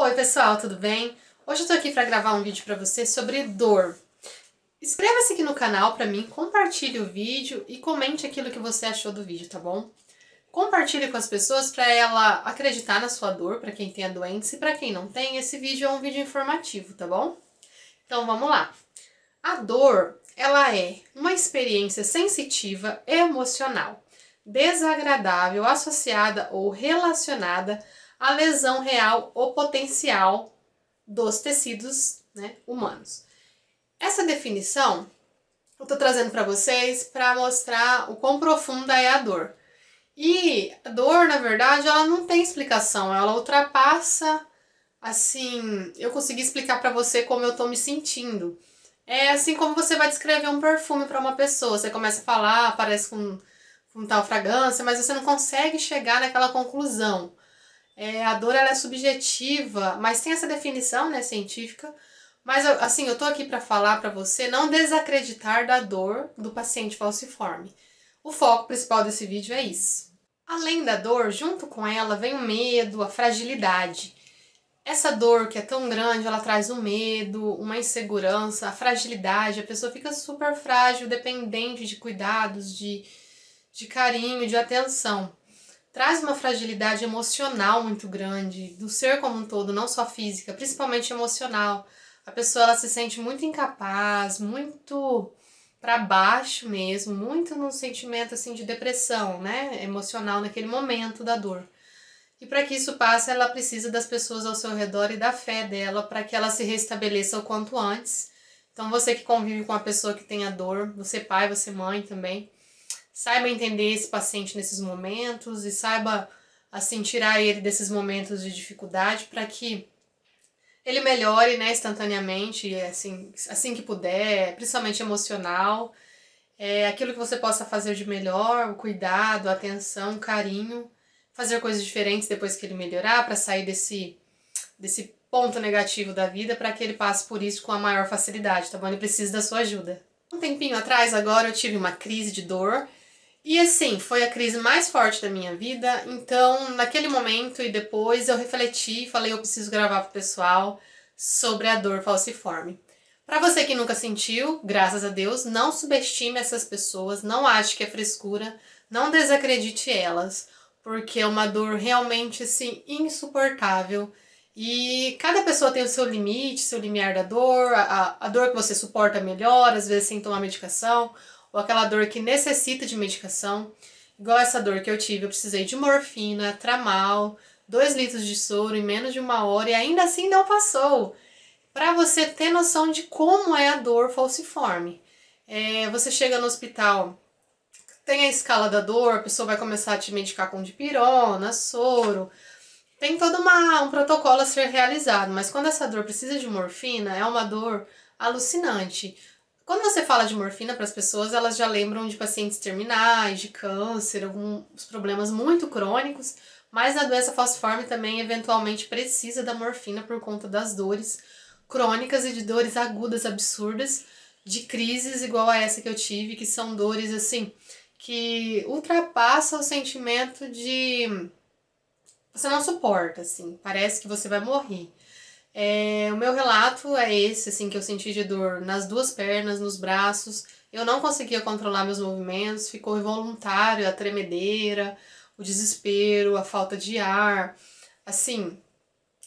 Oi pessoal, tudo bem? Hoje eu tô aqui para gravar um vídeo para você sobre dor. Inscreva-se aqui no canal para mim, compartilhe o vídeo e comente aquilo que você achou do vídeo, tá bom? Compartilhe com as pessoas para ela acreditar na sua dor, para quem tem a doença e para quem não tem, esse vídeo é um vídeo informativo, tá bom? Então vamos lá. A dor, ela é uma experiência sensitiva emocional, desagradável, associada ou relacionada à lesão real ou potencial dos tecidos né, humanos. Essa definição eu estou trazendo para vocês para mostrar o quão profunda é a dor. E a dor, na verdade, ela não tem explicação, ela ultrapassa assim, eu consegui explicar para você como eu tô me sentindo. É assim como você vai descrever um perfume para uma pessoa, você começa a falar, parece com, com tal fragrância, mas você não consegue chegar naquela conclusão. É, a dor ela é subjetiva, mas tem essa definição, né, científica. Mas assim, eu tô aqui para falar para você não desacreditar da dor do paciente falciforme. O foco principal desse vídeo é isso. Além da dor, junto com ela vem o medo, a fragilidade. Essa dor que é tão grande, ela traz um medo, uma insegurança, a fragilidade, a pessoa fica super frágil, dependente de cuidados, de, de carinho, de atenção. Traz uma fragilidade emocional muito grande, do ser como um todo, não só física, principalmente emocional. A pessoa ela se sente muito incapaz, muito para baixo mesmo, muito num sentimento assim de depressão, né, emocional naquele momento da dor. E para que isso passe, ela precisa das pessoas ao seu redor e da fé dela para que ela se restabeleça o quanto antes. Então você que convive com a pessoa que tem a dor, você pai, você mãe também, saiba entender esse paciente nesses momentos e saiba assim tirar ele desses momentos de dificuldade para que ele melhore, né, instantaneamente, assim, assim que puder, principalmente emocional. É, aquilo que você possa fazer de melhor, o cuidado, a atenção, o carinho, fazer coisas diferentes depois que ele melhorar, para sair desse, desse ponto negativo da vida, para que ele passe por isso com a maior facilidade, tá bom? Ele precisa da sua ajuda. Um tempinho atrás, agora, eu tive uma crise de dor e assim, foi a crise mais forte da minha vida. Então, naquele momento e depois, eu refleti e falei: eu preciso gravar pro pessoal sobre a dor falciforme. Para você que nunca sentiu, graças a Deus, não subestime essas pessoas, não ache que é frescura, não desacredite elas, porque é uma dor realmente assim insuportável. E cada pessoa tem o seu limite, seu limiar da dor, a, a dor que você suporta melhor, às vezes sem tomar medicação, ou aquela dor que necessita de medicação, igual essa dor que eu tive, eu precisei de morfina, tramal, 2 litros de soro em menos de uma hora e ainda assim não passou. Para você ter noção de como é a dor falciforme. É, você chega no hospital, tem a escala da dor, a pessoa vai começar a te medicar com dipirona, soro. Tem todo uma, um protocolo a ser realizado, mas quando essa dor precisa de morfina, é uma dor alucinante. Quando você fala de morfina para as pessoas, elas já lembram de pacientes terminais, de câncer, alguns problemas muito crônicos, mas a doença falciforme também eventualmente precisa da morfina por conta das dores crônicas e de dores agudas absurdas, de crises igual a essa que eu tive, que são dores assim que ultrapassa o sentimento de você não suporta, assim, parece que você vai morrer. É, o meu relato é esse, assim, que eu senti de dor nas duas pernas, nos braços. Eu não conseguia controlar meus movimentos, ficou involuntário a tremedeira, o desespero, a falta de ar. Assim,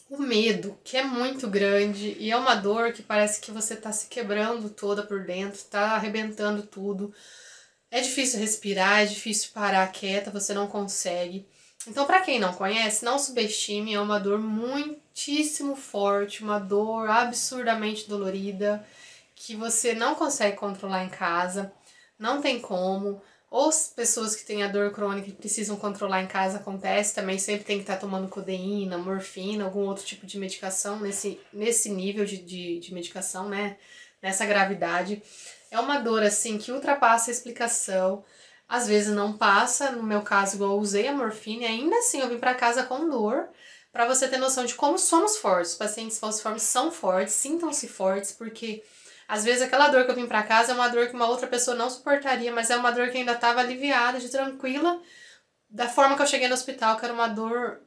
o medo, que é muito grande e é uma dor que parece que você tá se quebrando toda por dentro, tá arrebentando tudo. É difícil respirar, é difícil parar quieta, você não consegue. Então, para quem não conhece, não subestime, é uma dor muitíssimo forte, uma dor absurdamente dolorida, que você não consegue controlar em casa, não tem como. Ou pessoas que têm a dor crônica e precisam controlar em casa acontece também, sempre tem que estar tá tomando codeína, morfina, algum outro tipo de medicação nesse, nesse nível de, de, de medicação, né? Nessa gravidade. É uma dor assim que ultrapassa a explicação às vezes não passa, no meu caso, igual eu usei a morfina e ainda assim eu vim para casa com dor, para você ter noção de como somos fortes. Os pacientes falciformes são fortes, sintam-se fortes, porque às vezes aquela dor que eu vim para casa é uma dor que uma outra pessoa não suportaria, mas é uma dor que ainda estava aliviada, de tranquila, da forma que eu cheguei no hospital, que era uma dor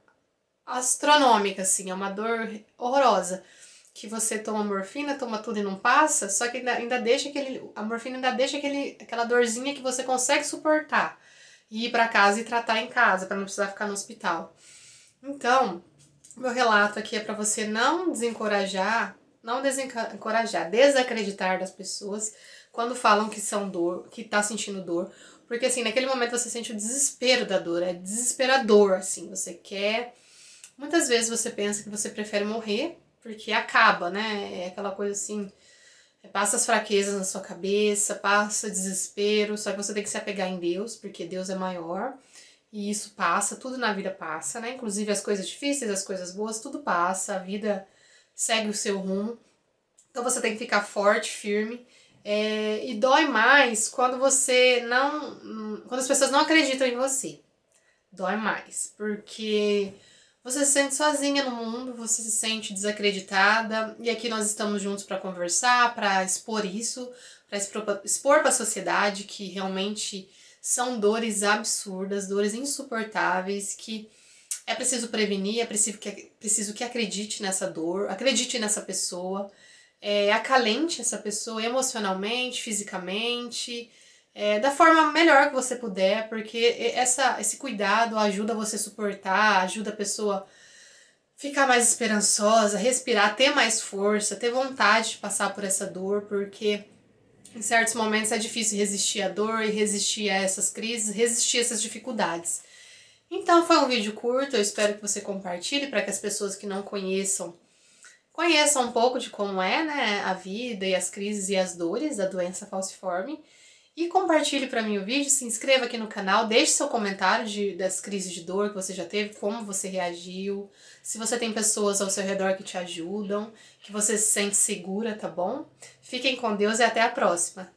astronômica, assim, é uma dor horrorosa. Que você toma morfina, toma tudo e não passa, só que ainda, ainda deixa aquele. A morfina ainda deixa aquele, aquela dorzinha que você consegue suportar. E ir para casa e tratar em casa, para não precisar ficar no hospital. Então, meu relato aqui é para você não desencorajar, não desencorajar, desacreditar das pessoas quando falam que são dor, que tá sentindo dor, porque assim, naquele momento você sente o desespero da dor, é desesperador, assim, você quer Muitas vezes você pensa que você prefere morrer porque acaba, né? É aquela coisa assim, passa as fraquezas na sua cabeça, passa desespero, só que você tem que se apegar em Deus, porque Deus é maior. E isso passa, tudo na vida passa, né? Inclusive as coisas difíceis, as coisas boas, tudo passa, a vida segue o seu rumo. Então você tem que ficar forte, firme. É, e dói mais quando você não. Quando as pessoas não acreditam em você. Dói mais. Porque você se sente sozinha no mundo, você se sente desacreditada, e aqui nós estamos juntos para conversar, para expor isso, para expor para a sociedade que realmente são dores absurdas, dores insuportáveis, que é preciso prevenir, é preciso que, preciso que acredite nessa dor, acredite nessa pessoa, é, acalente essa pessoa emocionalmente, fisicamente, é, da forma melhor que você puder, porque essa, esse cuidado ajuda você a suportar, ajuda a pessoa ficar mais esperançosa, respirar, ter mais força, ter vontade de passar por essa dor, porque em certos momentos é difícil resistir à dor e resistir a essas crises, resistir a essas dificuldades. Então foi um vídeo curto, eu espero que você compartilhe para que as pessoas que não conheçam conheçam um pouco de como é né, a vida e as crises e as dores da doença falciforme. E compartilhe para mim o vídeo, se inscreva aqui no canal, deixe seu comentário de, das crises de dor que você já teve, como você reagiu, se você tem pessoas ao seu redor que te ajudam, que você se sente segura, tá bom? Fiquem com Deus e até a próxima!